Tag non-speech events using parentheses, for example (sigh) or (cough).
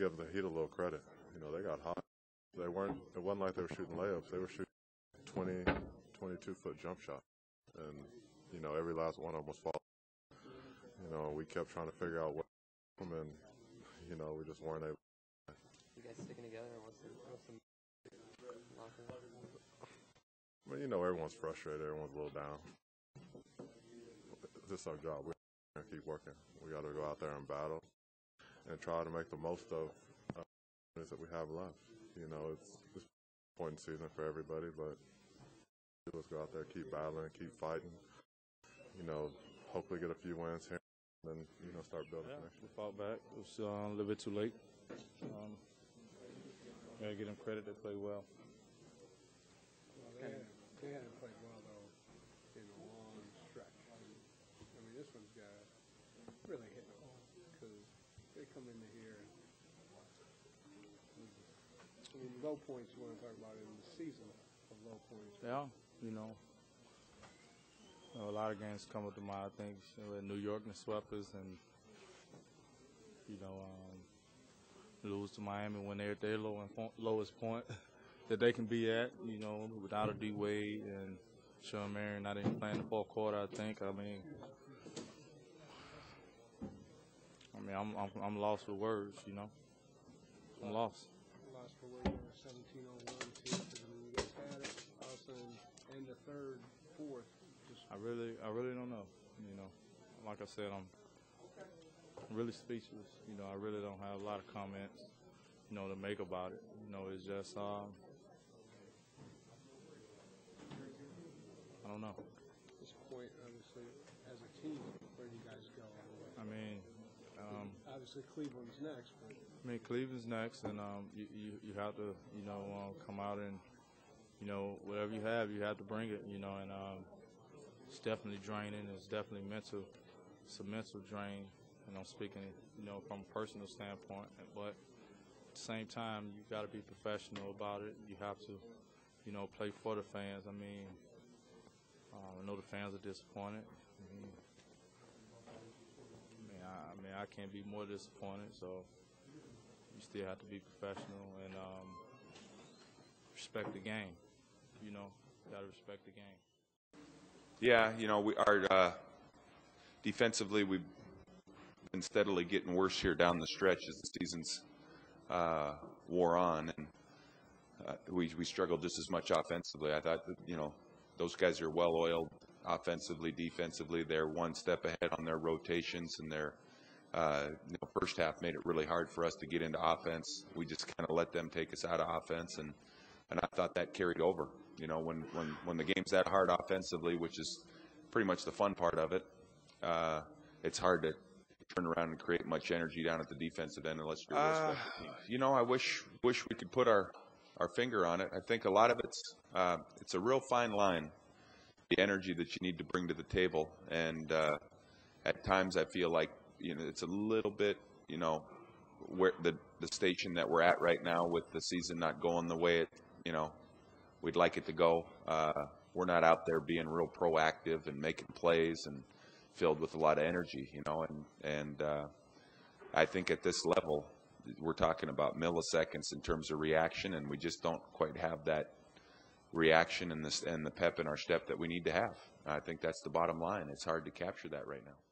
give the Heat a little credit. You know, they got hot. They weren't. It wasn't like they were shooting layups. They were shooting 20, 22 foot jump shots, and you know every last one almost fall. You know, we kept trying to figure out what, and you know we just weren't able. You guys sticking together? What's the what's the? But you know, everyone's frustrated. Everyone's a little down. This is our job. We're gonna keep working. We got to go out there and battle, and try to make the most of uh, that we have left. You know, it's it's important season for everybody, but let's go out there, keep battling, keep fighting. You know, hopefully get a few wins here, and then you know start building. Yeah, for next year. we fought back. It was uh, a little bit too late. Um, gotta give them credit. They played well. Well, they, had, they hadn't played well though in a long stretch. I mean, this one's got really hit home because they come into here. I mean, low points you want to talk about in the season of low points. Yeah, you know. You know, a lot of games come up to mind. I think you New York and swept and you know, um, lose to Miami when they're at their low and lowest point (laughs) that they can be at. You know, without a D Wade and Shawn Marion not even playing the fourth quarter. I think. I mean, I mean, I'm I'm, I'm lost for words. You know, I'm lost. Lost for where you were 17 on one too. 'cause, I you guys had it. All of of third, fourth. Just I really, I really don't know. You know, like I said, I'm really speechless. You know, I really don't have a lot of comments, you know, to make about it. You know, it's just, um, I don't know. at this point, obviously, as a team, where do you guys go? I mean, um, Obviously, Cleveland's next, but I mean, Cleveland's next, and um, you, you you have to, you know, um, come out and, you know, whatever you have, you have to bring it. You know, and um, it's definitely draining. It's definitely mental. It's a mental drain. And I'm speaking, you know, from a personal standpoint. But at the same time, you got to be professional about it. You have to, you know, play for the fans. I mean, um, I know the fans are disappointed. I mean, mean, I, can't be more disappointed. So you still have to be professional and um, respect the game. You know, got to respect the game. Yeah, you know, we are uh, defensively we've been steadily getting worse here down the stretch as the season's uh, wore on, and uh, we we struggled just as much offensively. I thought that you know those guys are well oiled offensively, defensively. They're one step ahead on their rotations, and their uh, you know, first half made it really hard for us to get into offense. We just kind of let them take us out of offense, and and I thought that carried over. You know, when when when the game's that hard offensively, which is pretty much the fun part of it, uh, it's hard to turn around and create much energy down at the defensive end unless you're Uh. You know, I wish wish we could put our our finger on it. I think a lot of it's uh, it's a real fine line, the energy that you need to bring to the table, and uh, at times I feel like you know it's a little bit you know where the the station that we're at right now with the season not going the way it you know we'd like it to go. Uh, we're not out there being real proactive and making plays and filled with a lot of energy, you know, and and uh, I think at this level we're talking about milliseconds in terms of reaction, and we just don't quite have that reaction and this and the pep in our step that we need to have. I think that's the bottom line. It's hard to capture that right now.